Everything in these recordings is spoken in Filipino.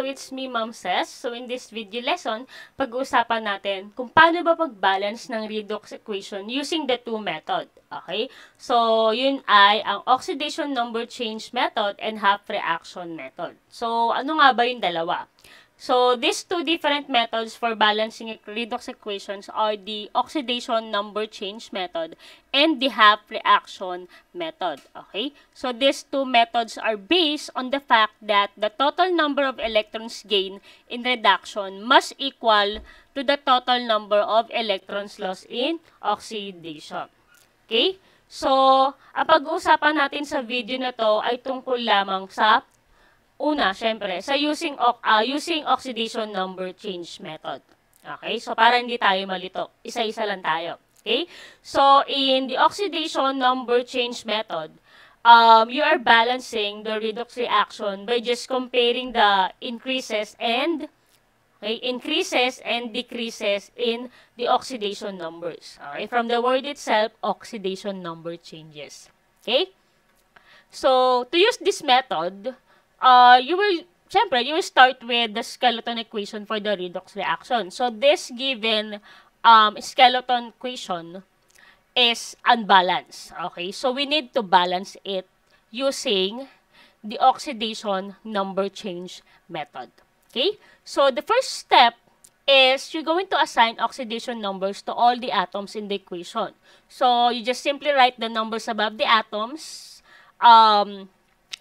So it's me, Ma'am Ses. So in this video lesson, pag-uusapan natin kung paano ba pag-balance ng redox equation using the two method. Okay? So yun ay ang oxidation number change method and half reaction method. So ano nga ba yung dalawa? So, these two different methods for balancing redox equations are the oxidation number change method and the half reaction method. Okay? So, these two methods are based on the fact that the total number of electrons gained in reduction must equal to the total number of electrons lost in oxidation. Okay? So, ang pag-uusapan natin sa video na to ay tungkol lamang sa Una, syempre, sa using, uh, using oxidation number change method. Okay? So, para hindi tayo malito. Isa-isa lang tayo. Okay? So, in the oxidation number change method, um, you are balancing the redox reaction by just comparing the increases and okay, increases and decreases in the oxidation numbers. Okay? From the word itself, oxidation number changes. Okay? So, to use this method, uh, you will, syempre, you will start with the skeleton equation for the redox reaction. So, this given um, skeleton equation is unbalanced. Okay? So, we need to balance it using the oxidation number change method. Okay? So, the first step is you're going to assign oxidation numbers to all the atoms in the equation. So, you just simply write the numbers above the atoms, um,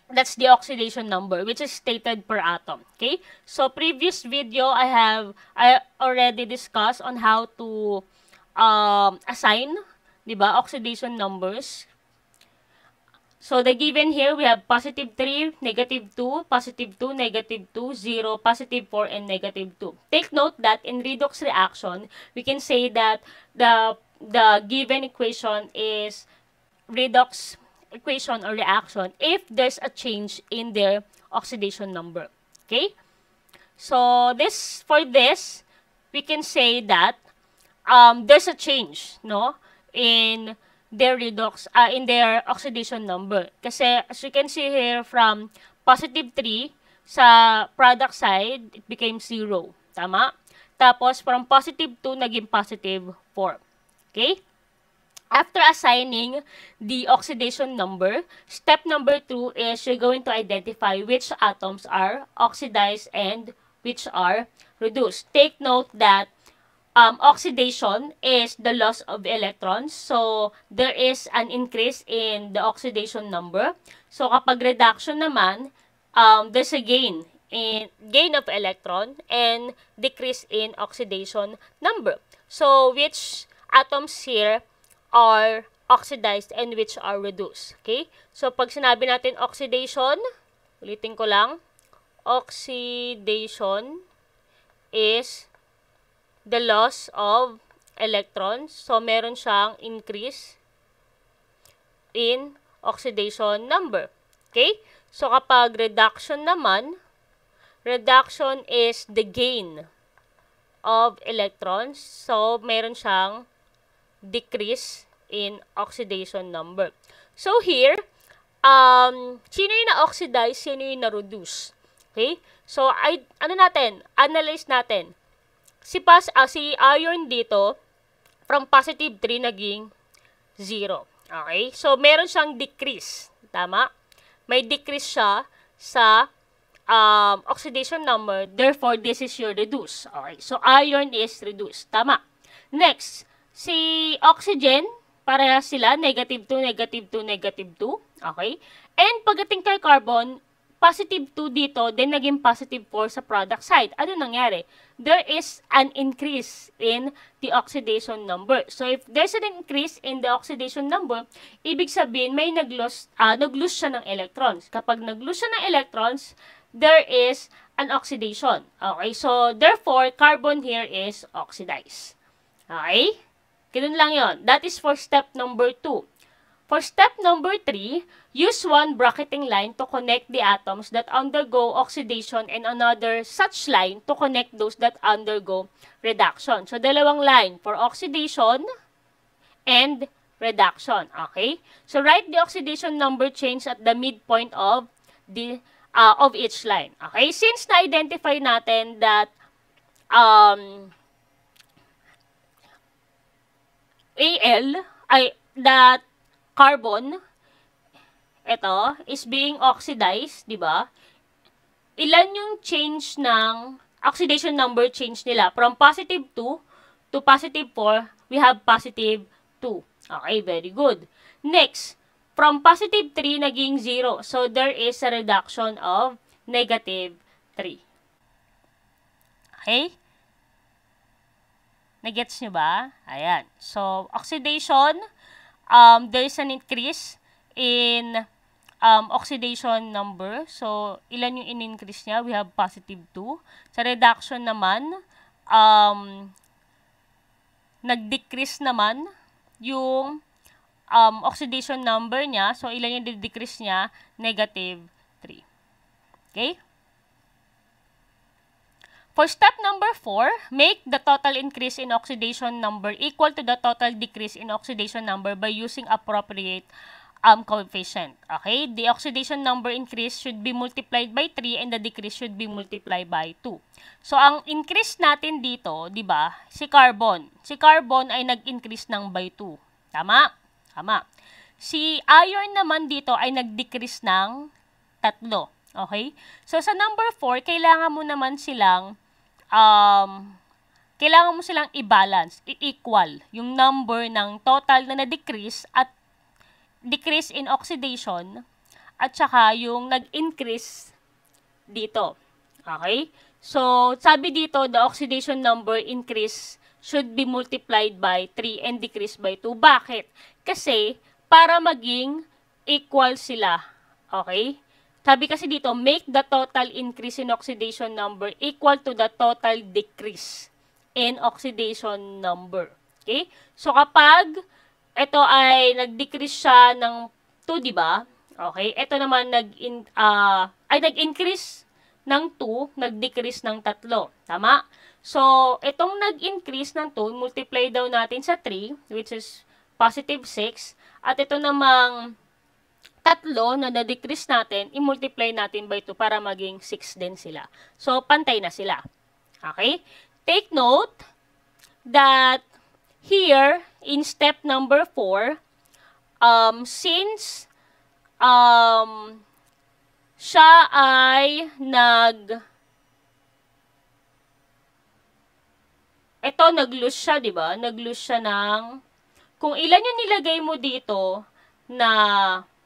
that's the oxidation number which is stated per atom okay? So previous video i have i already discussed on how to um, assign di ba oxidation numbers. So the given here we have positive 3 negative 2 positive 2 negative 2 0 positive 4 and negative 2 take note that in redox reaction we can say that the the given equation is redox equation or reaction if there's a change in their oxidation number. Okay? So, this, for this, we can say that um, there's a change, no, in their redox, uh, in their oxidation number. Kasi, as you can see here, from positive 3, sa product side, it became 0. Tama? Tapos, from positive 2, naging positive 4. Okay? After assigning the oxidation number, step number two is you're going to identify which atoms are oxidized and which are reduced. Take note that um, oxidation is the loss of electrons. So, there is an increase in the oxidation number. So, kapag reduction naman, um, there's a gain in gain of electron and decrease in oxidation number. So, which atoms here are oxidized and which are reduced. Okay? So, pag sinabi natin oxidation, ulitin ko lang, oxidation is the loss of electrons. So, meron siyang increase in oxidation number. Okay? So, kapag reduction naman, reduction is the gain of electrons. So, meron siyang decrease in oxidation number. So here, um, sino yung na-oxidize, sino yung na-reduce. Okay? So, I, ano natin? Analyze natin. Si, pas, uh, si iron dito, from positive 3 naging 0. Okay? So, meron siyang decrease. Tama? May decrease siya sa um, oxidation number. Therefore, this is your reduce. Okay? So, iron is reduced. Tama? Next, Si oxygen, para sila, negative 2, negative 2, negative 2. Okay? And pagdating kay carbon, positive 2 dito, then naging positive 4 sa product side. Ano nangyari? There is an increase in the oxidation number. So, if there's an increase in the oxidation number, ibig sabihin may nag-lose, uh, nag-lose siya ng electrons. Kapag nag-lose siya ng electrons, there is an oxidation. Okay? So, therefore, carbon here is oxidized. Okay? Ganun lang yon. That is for step number 2. For step number 3, use one bracketing line to connect the atoms that undergo oxidation and another such line to connect those that undergo reduction. So, dalawang line for oxidation and reduction. Okay? So, write the oxidation number change at the midpoint of the uh, of each line. Okay? Since na-identify natin that um, Al ay that carbon ito is being oxidized, 'di ba? Ilan yung change ng oxidation number change nila from positive 2 to positive 4, we have positive 2. Okay, very good. Next, from positive 3 naging 0. So, there is a reduction of negative 3. Okay? Nagets nyo ba? Ayan. So, oxidation, um, there is an increase in um, oxidation number. So, ilan yung in-increase niya? We have positive 2. Sa reduction naman, um, nag-decrease naman yung um, oxidation number niya. So, ilan yung decrease niya? Negative 3. Okay? For step number 4, make the total increase in oxidation number equal to the total decrease in oxidation number by using appropriate um, coefficient. Okay? The oxidation number increase should be multiplied by 3 and the decrease should be multiplied by 2. So, ang increase natin dito, di ba, si carbon. Si carbon ay nag-increase ng by 2. Tama? Tama. Si iron naman dito ay nag-decrease ng tatlo. Okay? So, sa number 4, kailangan mo naman silang um, kailangan mo silang i-balance, i-equal yung number ng total na na-decrease at decrease in oxidation at saka yung nag-increase dito. Okay? So, sabi dito, the oxidation number increase should be multiplied by 3 and decrease by 2. Bakit? Kasi, para maging equal sila. Okay? Sabi kasi dito, make the total increase in oxidation number equal to the total decrease in oxidation number. Okay? So, kapag ito ay nag-decrease siya ng 2, di ba? Okay? Ito naman nag uh, ay nag-increase ng 2, nag-decrease ng 3. Tama? So, itong nag-increase ng 2, multiply daw natin sa 3, which is positive 6. At ito namang tatlo na na-decrease natin, i-multiply natin by 2 para maging 6 din sila. So, pantay na sila. Okay? Take note that here, in step number 4, um, since um, siya ay nag ito nag-lose siya, 'di ba? Nag-lose siya ng kung ilan yung nilagay mo dito na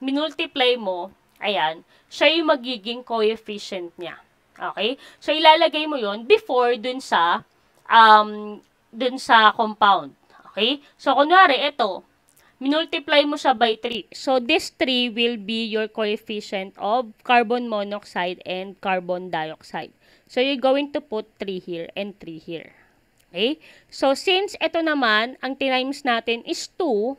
minultiply mo, ayan, siya yung magiging coefficient niya. Okay? So ilalagay mo 'yon before dun sa um dun sa compound. Okay? So, kunwari, ito, minultiply mo siya by 3. So, this 3 will be your coefficient of carbon monoxide and carbon dioxide. So, you're going to put 3 here and 3 here. Okay? So, since ito naman, ang tinimes natin is 2,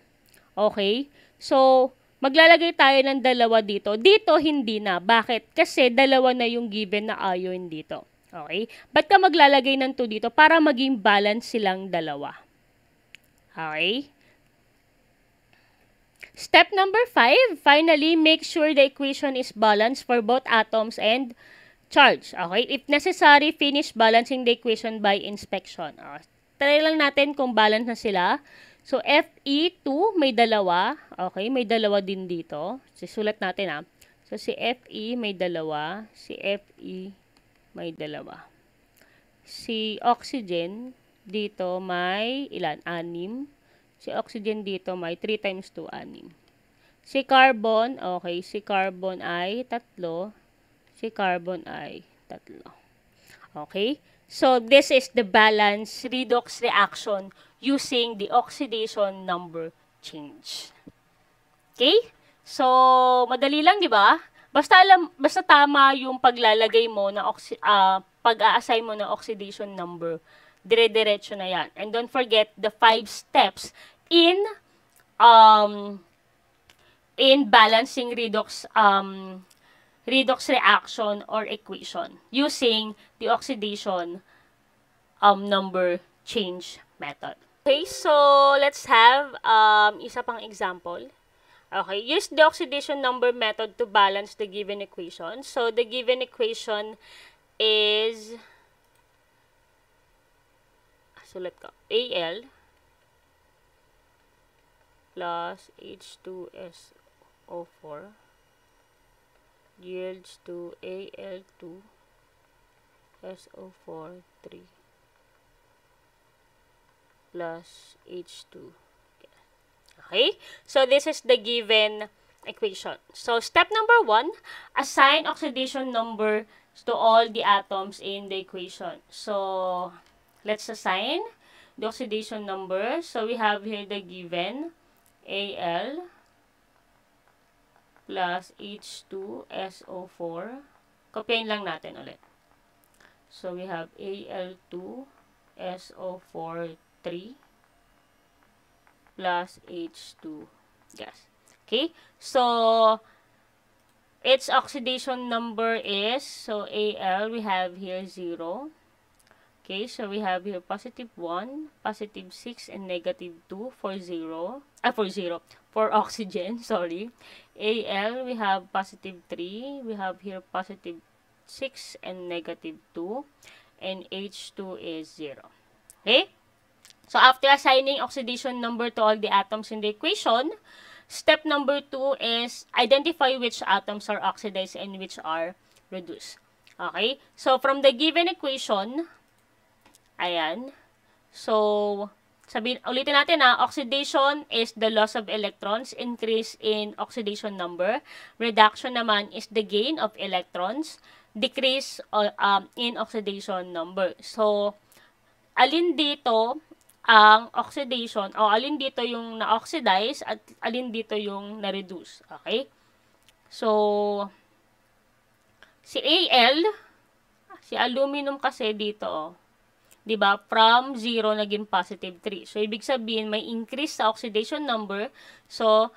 okay? So, maglalagay tayo ng dalawa dito. Dito, hindi na. Bakit? Kasi dalawa na yung given na ion dito. Okay? Ba't ka maglalagay ng 2 dito? Para maging balance silang dalawa. Okay? Step number 5, finally, make sure the equation is balanced for both atoms and charge. Okay? If necessary, finish balancing the equation by inspection. Okay. Try lang natin kung balance na sila. So, FE2, may dalawa. Okay? May dalawa din dito. Sisulat natin ha. Ah. So, si FE may dalawa. Si FE may dalawa. Si oxygen, dito may ilan? Anim. Si oxygen dito may 3 times 2, anim. Si carbon, okay, si carbon ay tatlo. Si carbon ay tatlo. Okay? So, this is the balance redox reaction using the oxidation number change. Okay? So, madali lang, di ba? Basta alam, basta tama yung paglalagay mo na oxi, uh, pag-a-assign mo ng oxidation number dire-diretso na yan. And don't forget the five steps in um, in balancing redox um, redox reaction or equation using the oxidation um, number change method. Okay, so let's have um, isa pang example. Okay, use the oxidation number method to balance the given equation. So, the given equation is, sulat ko, AL plus H2SO4 yields to Al2 SO4 3 plus H2 Okay? So, this is the given equation. So, step number one, assign oxidation number to all the atoms in the equation. So, let's assign the oxidation number. So, we have here the given Al plus H2SO4. Kopyahin lang natin ulit. So, we have Al2 SO4 3 plus H2 gas. Okay? So, its oxidation number is, so Al, we have here 0. Okay, so we have here positive 1, positive 6, and negative 2 for 0. Ah, for 0. For oxygen, sorry. Al, we have positive 3. We have here positive 6 and negative 2. And H2 is 0. Okay? So, after assigning oxidation number to all the atoms in the equation, step number two is identify which atoms are oxidized and which are reduced. Okay? So, from the given equation, ayan. So, sabihin, ulitin natin na, oxidation is the loss of electrons, increase in oxidation number. Reduction naman is the gain of electrons, decrease uh, um, in oxidation number. So, alin dito ang oxidation o alin dito yung na-oxidize at alin dito yung na-reduce. Okay? So, si Al, si aluminum kasi dito, oh, 'di ba? From 0 naging positive 3. So ibig sabihin may increase sa oxidation number. So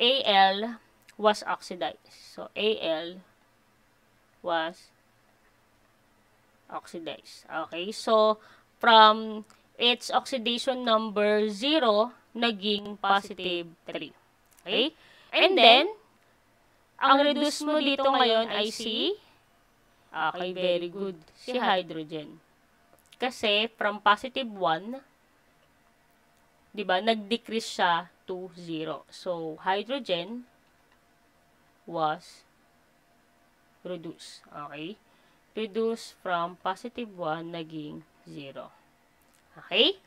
Al was oxidized. So Al was oxidized. Okay? So from its oxidation number 0 naging positive 3. Okay? And then, ang reduce mo dito ngayon ay si, okay, very good, si hydrogen. Kasi, from positive 1, di ba, nag-decrease siya to 0. So, hydrogen was reduced. Okay? Reduced from positive 1 naging 0. Okay?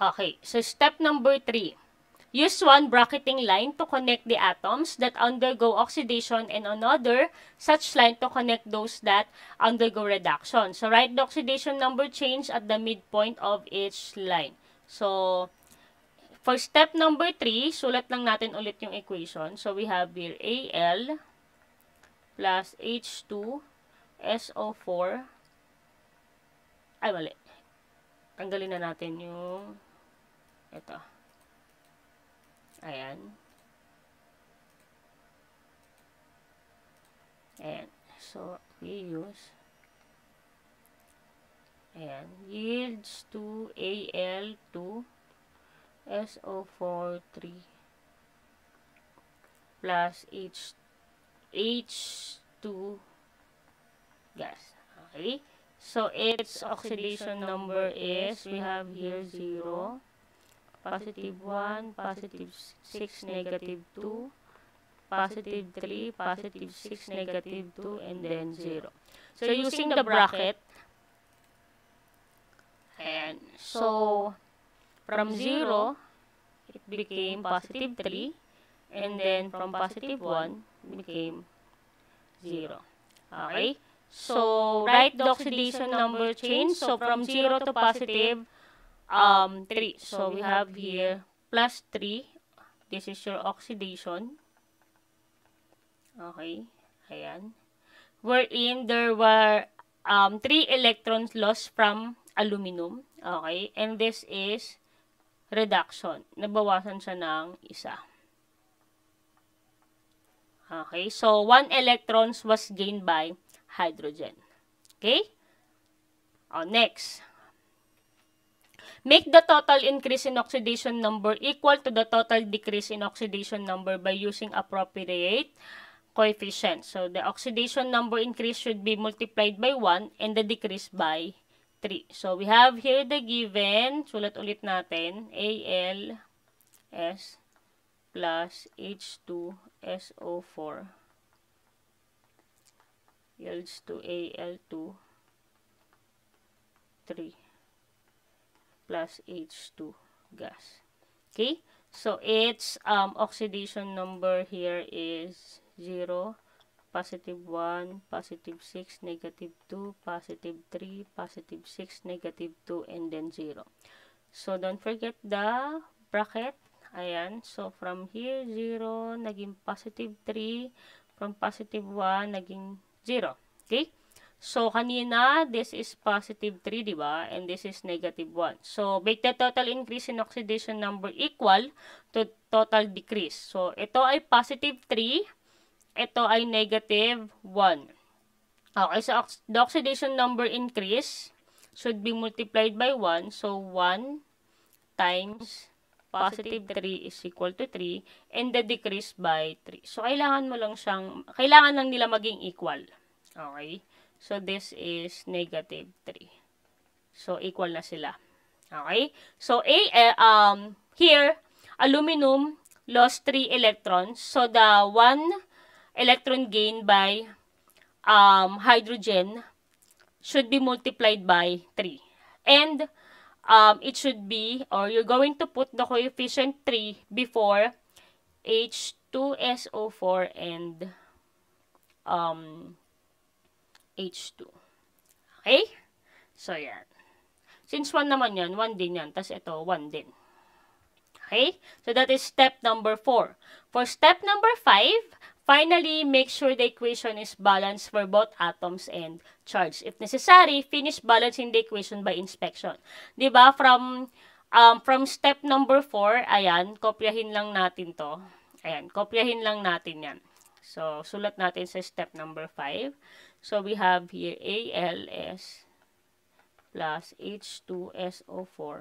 Okay, so step number 3. Use one bracketing line to connect the atoms that undergo oxidation and another such line to connect those that undergo reduction. So, write the oxidation number change at the midpoint of each line. So, for step number 3, sulat lang natin ulit yung equation. So, we have here Al plus H2 SO4 ay, mali tanggalin na natin yung ito. Ayan. Ayan. So, we use Ayan. Yields to Al2 SO43 plus H H2 gas. Okay? So, its oxidation number is, we have here 0, positive 1, positive 6, negative 2, positive 3, positive 6, negative 2, and then 0. So, using the bracket, and so, from 0, it became positive 3, and then from positive 1, became 0. Okay? So, write the oxidation number change. So, from 0 to positive, um, 3. So, we have here plus 3. This is your oxidation. Okay. Ayan. Wherein there were um, 3 electrons lost from aluminum. Okay. And this is reduction. Nabawasan siya ng isa. Okay. So, 1 electrons was gained by hydrogen. Okay? Oh, next. Make the total increase in oxidation number equal to the total decrease in oxidation number by using appropriate coefficient. So, the oxidation number increase should be multiplied by 1 and the decrease by 3. So, we have here the given, sulat ulit natin, AL S plus H2SO4 yields to Al2 3 plus H2 gas. Okay? So, its um, oxidation number here is 0, positive 1, positive 6, negative 2, positive 3, positive 6, negative 2, and then 0. So, don't forget the bracket. Ayan. So, from here, 0, naging positive 3. From positive 1, naging 0. Okay? So, kanina, this is positive 3, di ba? And this is negative 1. So, make the total increase in oxidation number equal to total decrease. So, ito ay positive 3. Ito ay negative 1. Okay, so the oxidation number increase should be multiplied by 1. So, 1 times positive 3 is equal to 3 and the decrease by 3. So, kailangan mo lang siyang, kailangan lang nila maging equal. Okay? So, this is negative 3. So, equal na sila. Okay? So, A, uh, um, here, aluminum lost 3 electrons. So, the 1 electron gained by um, hydrogen should be multiplied by 3. And, um, it should be, or you're going to put the coefficient 3 before H2SO4 and um, H2. Okay? So, yan. Since 1 naman yan, 1 din yan. Tapos ito, 1 din. Okay? So, that is step number 4. For step number 5, finally, make sure the equation is balanced for both atoms and charge. If necessary, finish balancing the equation by inspection. ba diba? From, um, from step number 4, ayan, kopyahin lang natin to. Ayan, kopyahin lang natin yan. So, sulat natin sa step number 5. So, we have here ALS plus H2SO4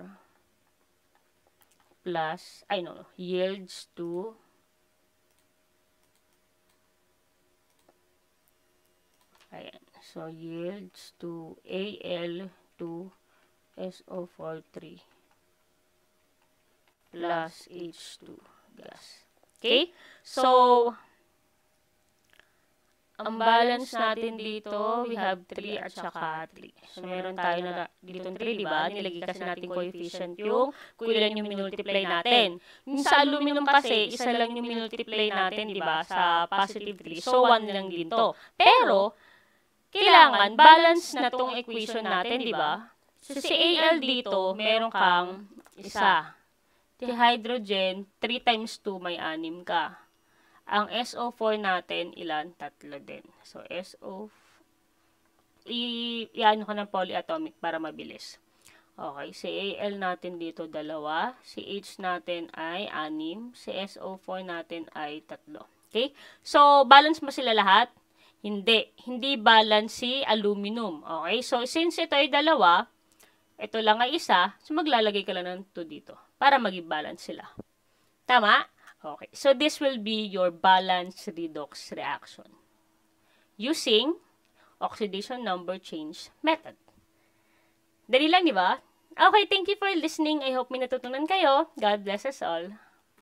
plus, I know, yields to Ayan. So, yields to Al2SO43 plus H2 gas. Okay? So, ang balance natin dito, we have 3 at saka 3. So, meron tayo na dito 3, di ba? Nilagay kasi natin coefficient yung kung yung minultiply natin. Yung sa aluminum kasi, isa lang yung minultiply natin, di ba? Sa positive 3. So, 1 lang din to. Pero, kailangan balance na tong equation natin, di ba? So, si Al dito, meron kang isa. Di hydrogen, 3 times 2 may 6 ka. Ang SO4 natin, ilan? Tatlo din. So, SO, i-ano ko ng polyatomic para mabilis. Okay, si Al natin dito, dalawa. Si H natin ay anim. Si SO4 natin ay tatlo. Okay? So, balance mo sila lahat? Hindi. Hindi balance si aluminum. Okay? So, since ito ay dalawa, ito lang ay isa, so maglalagay ka lang ng 2 dito para maging balance sila. Tama? Okay, so this will be your balance redox reaction using oxidation number change method. Dali lang, di ba? Okay, thank you for listening. I hope may natutunan kayo. God bless us all.